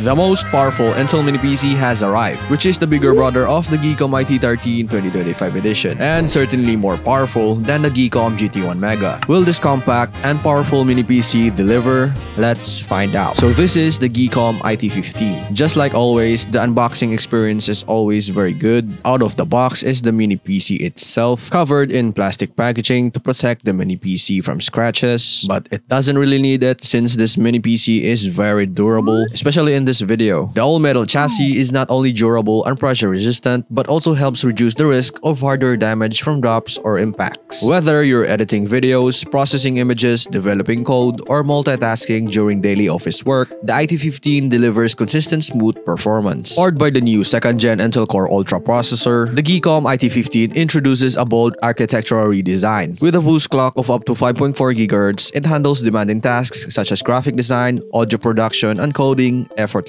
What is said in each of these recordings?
The most powerful Intel Mini PC has arrived, which is the bigger brother of the Geekom IT13 2025 edition, and certainly more powerful than the Geekom GT1 Mega. Will this compact and powerful mini PC deliver? Let's find out. So this is the Geekom IT15. Just like always, the unboxing experience is always very good. Out of the box is the mini PC itself, covered in plastic packaging to protect the mini PC from scratches, but it doesn't really need it since this mini PC is very durable, especially in this video. The all-metal chassis is not only durable and pressure resistant, but also helps reduce the risk of hardware damage from drops or impacts. Whether you're editing videos, processing images, developing code, or multitasking during daily office work, the IT15 delivers consistent smooth performance. Powered by the new 2nd Gen Intel Core Ultra processor, the Geekom IT15 introduces a bold architectural redesign. With a boost clock of up to 5.4 GHz, it handles demanding tasks such as graphic design, audio production, and coding effortlessly.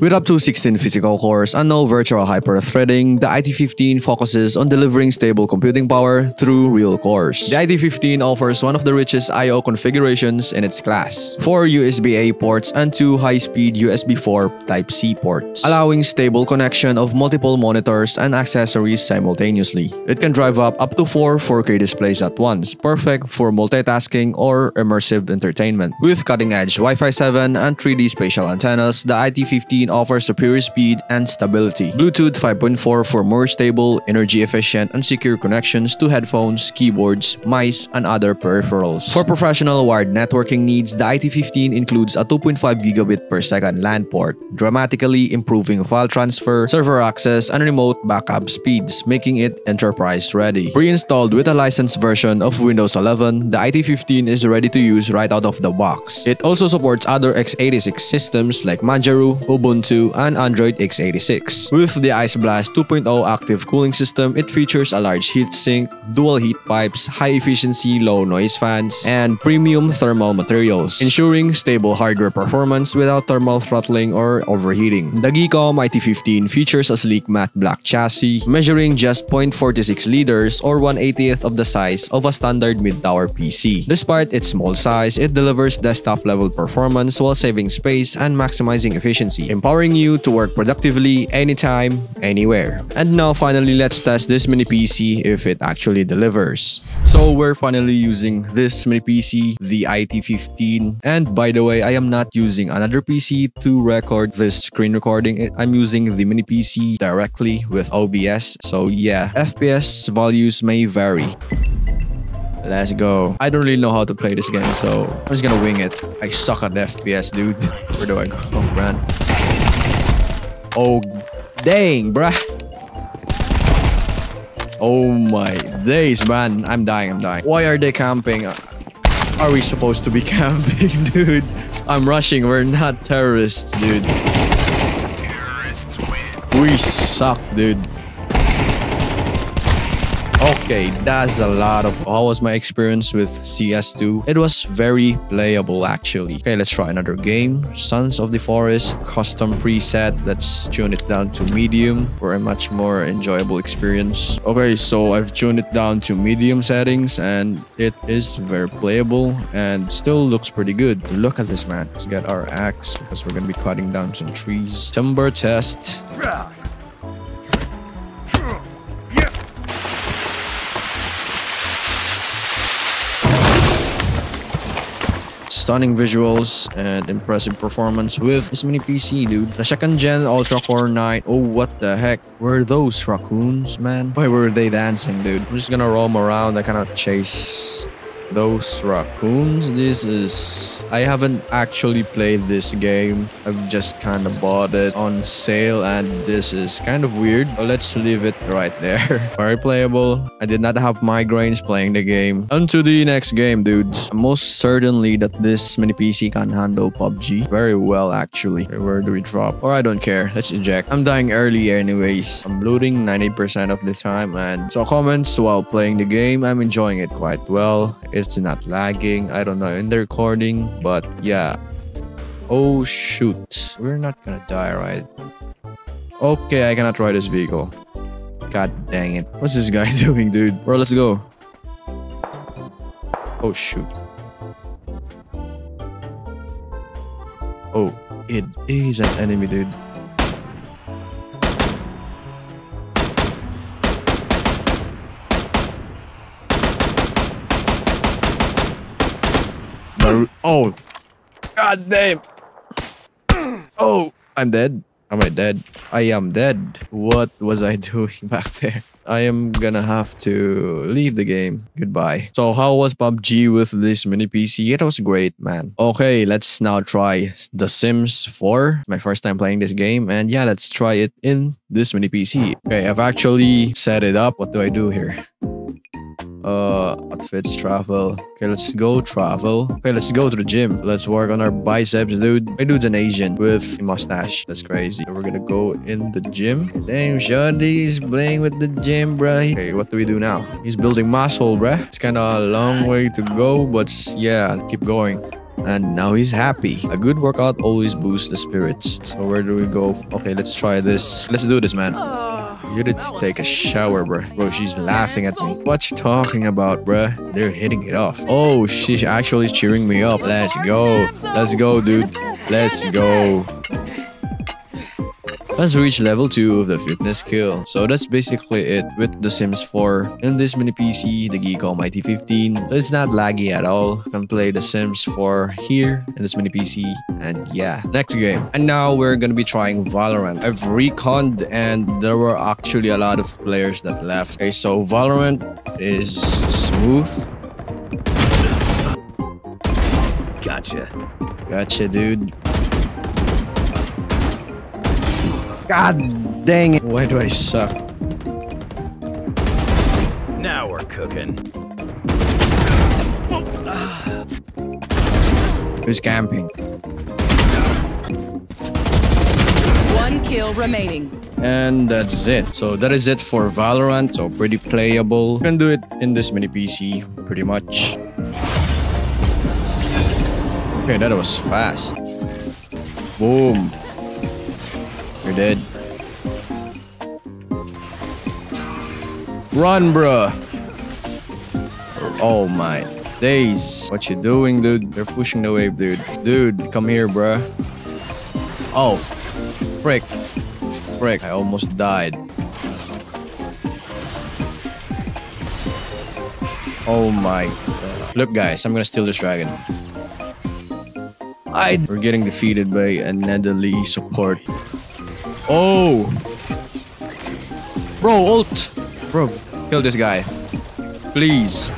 With up to 16 physical cores and no virtual hyper-threading, the IT15 focuses on delivering stable computing power through real cores. The IT15 offers one of the richest I.O. configurations in its class. 4 USB-A ports and 2 high-speed USB 4 Type-C ports, allowing stable connection of multiple monitors and accessories simultaneously. It can drive up up to 4 4K displays at once, perfect for multitasking or immersive entertainment. With cutting-edge Wi-Fi 7 and 3D spatial antennas, the IT15 offers superior speed and stability. Bluetooth 5.4 for more stable, energy-efficient, and secure connections to headphones, keyboards, mice, and other peripherals. For professional wired networking needs, the IT15 includes a 2.5 gigabit per second LAN port, dramatically improving file transfer, server access, and remote backup speeds, making it enterprise-ready. Pre-installed with a licensed version of Windows 11, the IT15 is ready to use right out of the box. It also supports other x86 systems like Manjaro, Ubuntu, and Android x86. With the Ice Blast 2.0 active cooling system, it features a large heatsink, dual heat pipes, high-efficiency low-noise fans, and premium thermal materials, ensuring stable hardware performance without thermal throttling or overheating. The Geekom IT15 features a sleek matte black chassis, measuring just 0.46 liters or 1/80th of the size of a standard mid-tower PC. Despite its small size, it delivers desktop-level performance while saving space and maximizing efficiency, empowering you to work productively anytime, anywhere. And now finally, let's test this mini PC if it actually delivers. So we're finally using this mini PC, the IT15. And by the way, I am not using another PC to record this screen recording. I'm using the mini PC directly with OBS. So yeah, FPS values may vary. Let's go. I don't really know how to play this game, so I'm just gonna wing it. I suck at FPS, dude. Where do I go? Oh, man. Oh, dang, bruh. Oh my days, man. I'm dying, I'm dying. Why are they camping? Are we supposed to be camping, dude? I'm rushing. We're not terrorists, dude. We suck, dude. Okay, that's a lot of... How was my experience with CS2? It was very playable, actually. Okay, let's try another game. Sons of the Forest, custom preset. Let's tune it down to medium for a much more enjoyable experience. Okay, so I've tuned it down to medium settings and it is very playable and still looks pretty good. Look at this, man. Let's get our axe because we're going to be cutting down some trees. Timber test. Stunning visuals and impressive performance with this mini PC, dude. The second gen Ultra Core 9. Oh, what the heck? Were those raccoons, man? Why were they dancing, dude? I'm just gonna roam around. I cannot chase those raccoons. This is... I haven't actually played this game. I've just kind of bought it on sale and this is kind of weird. So let's leave it right there. Very playable. I did not have migraines playing the game. On to the next game, dudes. Most certainly that this mini PC can handle PUBG very well, actually. Where do we drop? Or I don't care. Let's eject. I'm dying early anyways. I'm looting 90% of the time and so comments while playing the game. I'm enjoying it quite well. It's not lagging. I don't know in the recording, but yeah. Oh shoot. We're not gonna die, right? Okay, I cannot ride this vehicle. God dang it. What's this guy doing, dude? Bro, let's go. Oh shoot. Oh. it is an enemy, dude. Oh, god damn. Oh, I'm dead. Am I dead? I am dead. What was I doing back there? I am gonna have to leave the game. Goodbye. So how was PUBG with this mini PC? It was great, man. Okay, let's now try The Sims 4. My first time playing this game. And yeah, let's try it in this mini PC. Okay, I've actually set it up. What do I do here? Uh outfits travel. Okay let's go travel. Okay let's go to the gym. Let's work on our biceps dude. My dude's an asian with a mustache. That's crazy. We're gonna go in the gym. Damn shawty's playing with the gym bruh. Okay what do we do now? He's building muscle bruh. It's kind of a long way to go but yeah keep going. And now he's happy. A good workout always boosts the spirits. So where do we go? Okay, let's try this. Let's do this, man. You need to take a shower, bro. Bro, she's laughing at me. What you talking about, bro? They're hitting it off. Oh, she's actually cheering me up. Let's go. Let's go, dude. Let's go. Let's reach level 2 of the fitness skill. So that's basically it with The Sims 4. In this mini PC, the Geekom IT15. So it's not laggy at all. You can play The Sims 4 here in this mini PC. And yeah, next game. And now we're gonna be trying Valorant. I've reconned and there were actually a lot of players that left. Okay, so Valorant is smooth. Gotcha. Gotcha, dude. God dang it. Why do I suck? Now we're cooking. Who's camping? One kill remaining. And that's it. So that is it for Valorant. So pretty playable. You can do it in this mini PC, pretty much. Okay, that was fast. Boom. Dead. Run, bruh. Oh my days. What you doing, dude? They're pushing the wave, dude. Dude, come here, bruh. Oh. Frick. Frick, I almost died. Oh my. Look, guys, I'm gonna steal this dragon. I. We're getting defeated by a Netherly support. Oh! Bro, ult! Bro, kill this guy. Please.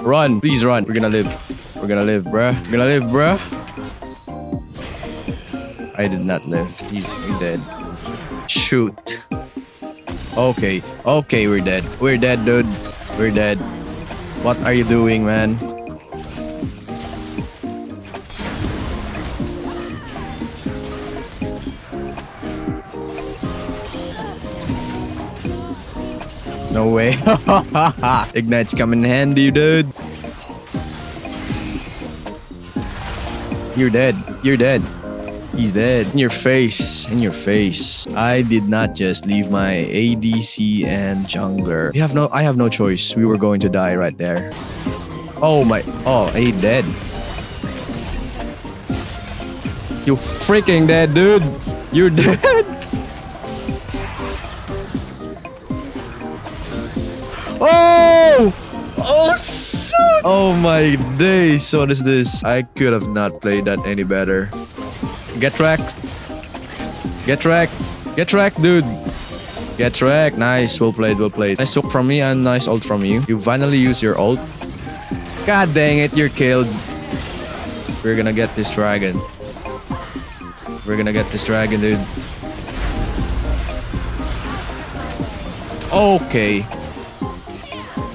Run. Please run. We're gonna live. We're gonna live, bruh. We're gonna live, bruh. I did not live. He's dead. Shoot. Okay. Okay, we're dead. We're dead, dude. We're dead. What are you doing, man? No way. Ignite's coming in handy, dude. You're dead. You're dead. He's dead. In your face. In your face. I did not just leave my ADC and jungler. We have no I have no choice. We were going to die right there. Oh my oh he dead. You freaking dead, dude. You're dead. Oh, my days. What is this? I could have not played that any better. Get wrecked. Get wrecked. Get wrecked, dude. Get wrecked. Nice. Well played. Well played. Nice hook from me and nice ult from you. You finally use your ult. God dang it. You're killed. We're gonna get this dragon. We're gonna get this dragon, dude. Okay.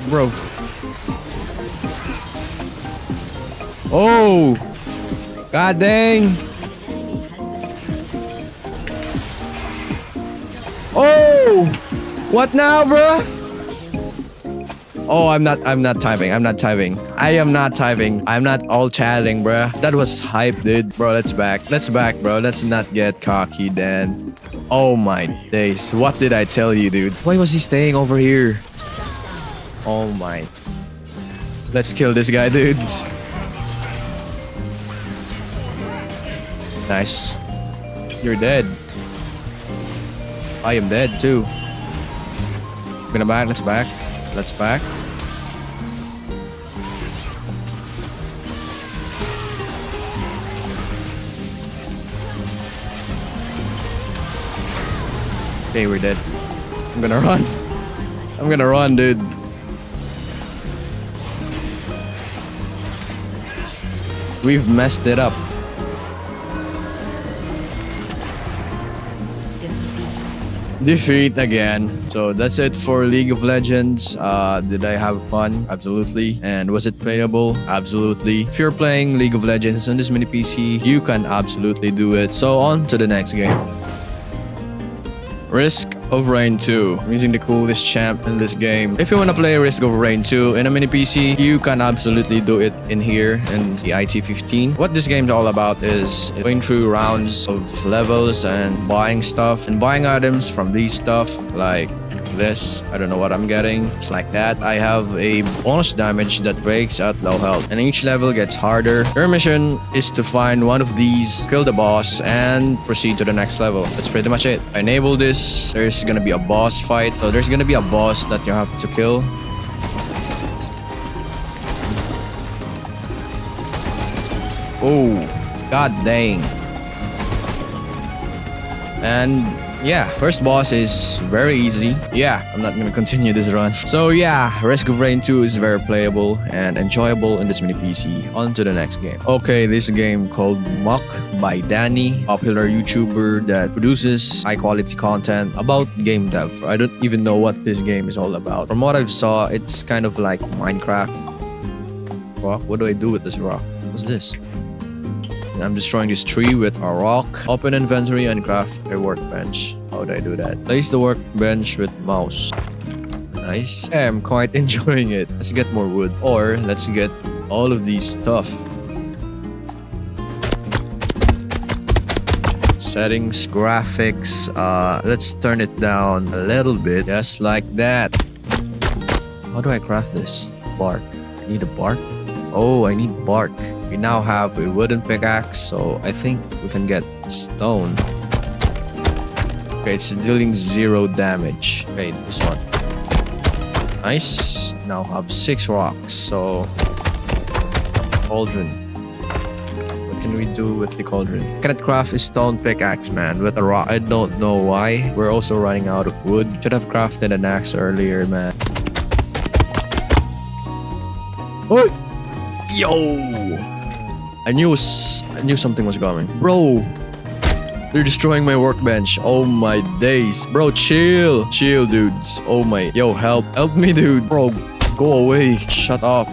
Bro. Oh! God dang! Oh! What now, bro? Oh, I'm not I'm not typing. I'm not typing. I am not typing. I'm not all chatting, bro. That was hype, dude. Bro, let's back. Let's back, bro. Let's not get cocky then. Oh my days. What did I tell you, dude? Why was he staying over here? Oh my. Let's kill this guy, dudes. Nice. You're dead. I am dead too. I'm gonna back, let's back. Let's back. Okay, we're dead. I'm gonna run. I'm gonna run, dude. We've messed it up. Defeat again. So that's it for League of Legends. Uh, did I have fun? Absolutely. And was it playable? Absolutely. If you're playing League of Legends on this mini PC, you can absolutely do it. So on to the next game. Risk of Rain 2. I'm using the coolest champ in this game. If you want to play Risk of Rain 2 in a mini PC, you can absolutely do it in here in the IT15. What this game's all about is going through rounds of levels and buying stuff and buying items from these stuff like this. I don't know what I'm getting. It's like that. I have a bonus damage that breaks at low health. And each level gets harder. Your mission is to find one of these, kill the boss, and proceed to the next level. That's pretty much it. I enable this. There's gonna be a boss fight. So there's gonna be a boss that you have to kill. Oh, god dang. And yeah, first boss is very easy. Yeah, I'm not gonna continue this run. So yeah, Risk of Rain 2 is very playable and enjoyable in this mini PC. On to the next game. Okay, this game called Muck by Danny, popular YouTuber that produces high quality content about game dev. I don't even know what this game is all about. From what I've saw, it's kind of like Minecraft. Rock? What do I do with this rock? What's this? I'm destroying this tree with a rock. Open inventory and craft a workbench. How do I do that? Place the workbench with mouse. Nice. I'm quite enjoying it. Let's get more wood. Or let's get all of these stuff. Settings, graphics. Uh, let's turn it down a little bit. Just like that. How do I craft this? Bark. I need a bark? Oh, I need bark. Now have a wooden pickaxe, so I think we can get stone. Okay, it's dealing zero damage. Okay, this one. Nice. Now have six rocks, so... Cauldron. What can we do with the cauldron? Cannot craft a stone pickaxe, man, with a rock. I don't know why. We're also running out of wood. Should have crafted an axe earlier, man. Oh! Yo! I knew was, I knew something was coming. Bro! They're destroying my workbench. Oh my days. Bro, chill. Chill, dudes. Oh my. Yo, help. Help me, dude. Bro, go away. Shut up.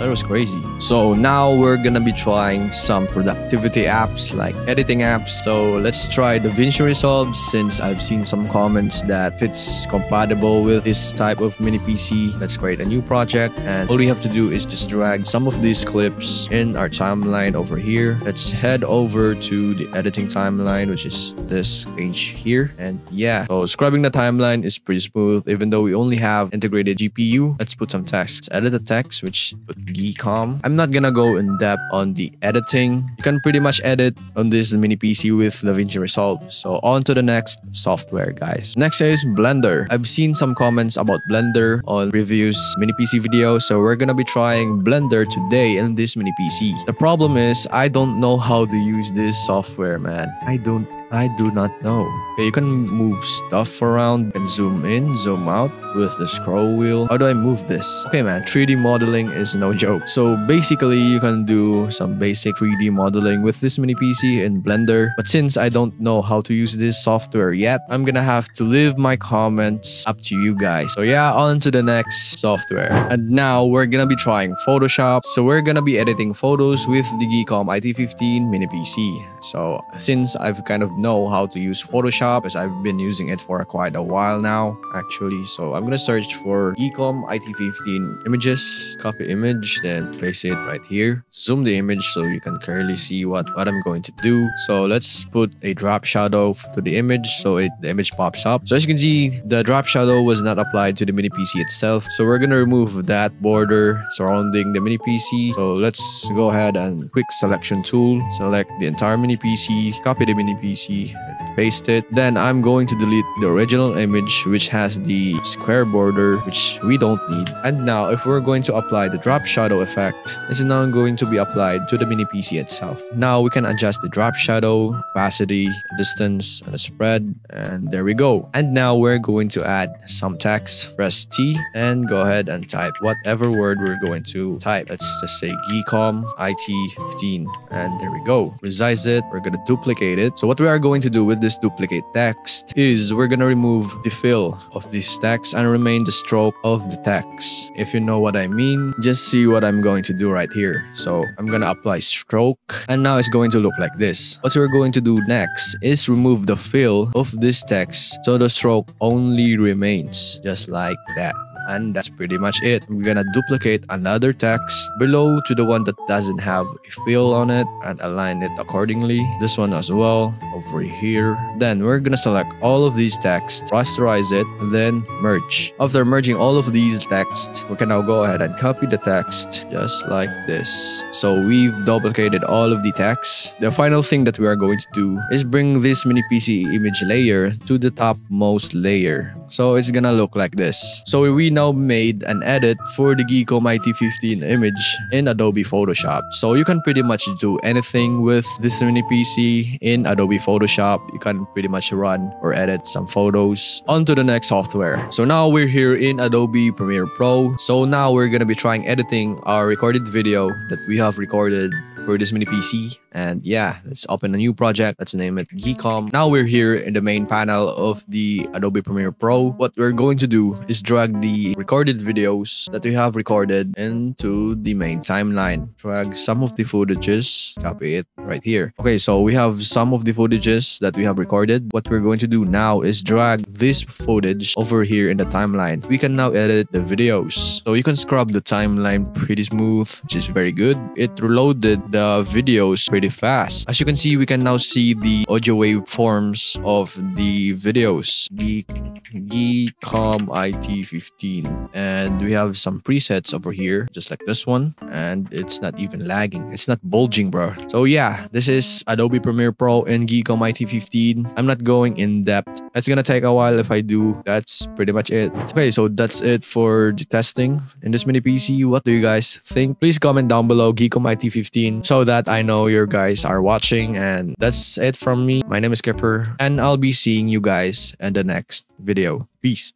That was crazy. So now we're gonna be trying some productivity apps like editing apps. So let's try DaVinci Resolve since I've seen some comments that it's compatible with this type of mini PC. Let's create a new project and all we have to do is just drag some of these clips in our timeline over here. Let's head over to the editing timeline, which is this page here. And yeah, so scrubbing the timeline is pretty smooth even though we only have integrated GPU. Let's put some text. Let's edit the text, which put Geekom. I'm not gonna go in depth on the editing. You can pretty much edit on this mini PC with DaVinci Resolve. So on to the next software, guys. Next is Blender. I've seen some comments about Blender on reviews mini PC videos, so we're gonna be trying Blender today in this mini PC. The problem is I don't know how to use this software, man. I don't I do not know. Okay, you can move stuff around and zoom in, zoom out with the scroll wheel. How do I move this? Okay, man, 3D modeling is no joke. So basically, you can do some basic 3D modeling with this mini PC in Blender. But since I don't know how to use this software yet, I'm gonna have to leave my comments up to you guys. So yeah, on to the next software. And now we're gonna be trying Photoshop. So we're gonna be editing photos with the Geekom IT15 mini PC. So since I've kind of know how to use Photoshop because I've been using it for quite a while now actually. So I'm gonna search for Geekom IT15 images, copy image, then place it right here. Zoom the image so you can clearly see what, what I'm going to do. So let's put a drop shadow to the image so it the image pops up. So as you can see, the drop shadow was not applied to the mini PC itself. So we're gonna remove that border surrounding the mini PC. So let's go ahead and quick selection tool, select the entire mini PC, copy the mini PC, aqui. Paste it. Then I'm going to delete the original image which has the square border which we don't need. And now if we're going to apply the drop shadow effect, it's now going to be applied to the mini PC itself. Now we can adjust the drop shadow, opacity, distance, and the spread. And there we go. And now we're going to add some text. Press T and go ahead and type whatever word we're going to type. Let's just say Geekom IT15. And there we go. Resize it. We're going to duplicate it. So what we are going to do with this duplicate text is we're to remove the fill of this text and remain the stroke of the text. If you know what I mean, just see what I'm going to do right here. So I'm to apply stroke and now it's going to look like this. What we're going to do next is remove the fill of this text so the stroke only remains just like that and that's pretty much it. We're gonna duplicate another text below to the one that doesn't have a fill on it and align it accordingly. This one as well over here. Then we're gonna select all of these texts, rasterize it, then merge. After merging all of these texts, we can now go ahead and copy the text just like this. So we've duplicated all of the text. The final thing that we are going to do is bring this mini PC image layer to the topmost layer. So it's gonna look like this. So we now made an edit for the Geekom IT15 image in Adobe Photoshop. So you can pretty much do anything with this mini PC in Adobe Photoshop. You can pretty much run or edit some photos onto the next software. So now we're here in Adobe Premiere Pro. So now we're gonna be trying editing our recorded video that we have recorded for this mini PC. And yeah, let's open a new project. Let's name it Geekom. Now we're here in the main panel of the Adobe Premiere Pro. What we're going to do is drag the recorded videos that we have recorded into the main timeline. Drag some of the footages, copy it right here. Okay, so we have some of the footages that we have recorded. What we're going to do now is drag this footage over here in the timeline. We can now edit the videos. So you can scrub the timeline pretty smooth, which is very good. It reloaded the videos pretty fast. As you can see, we can now see the audio waveforms of the videos. Geek, Geekom IT15. And we have some presets over here, just like this one. And it's not even lagging. It's not bulging, bro. So yeah, this is Adobe Premiere Pro and Geekom IT15. I'm not going in depth. It's gonna take a while if I do. That's pretty much it. Okay, so that's it for the testing in this mini PC. What do you guys think? Please comment down below Geekom IT15 so that I know you guys are watching. And that's it from me. My name is Kipper, and I'll be seeing you guys in the next video. Peace.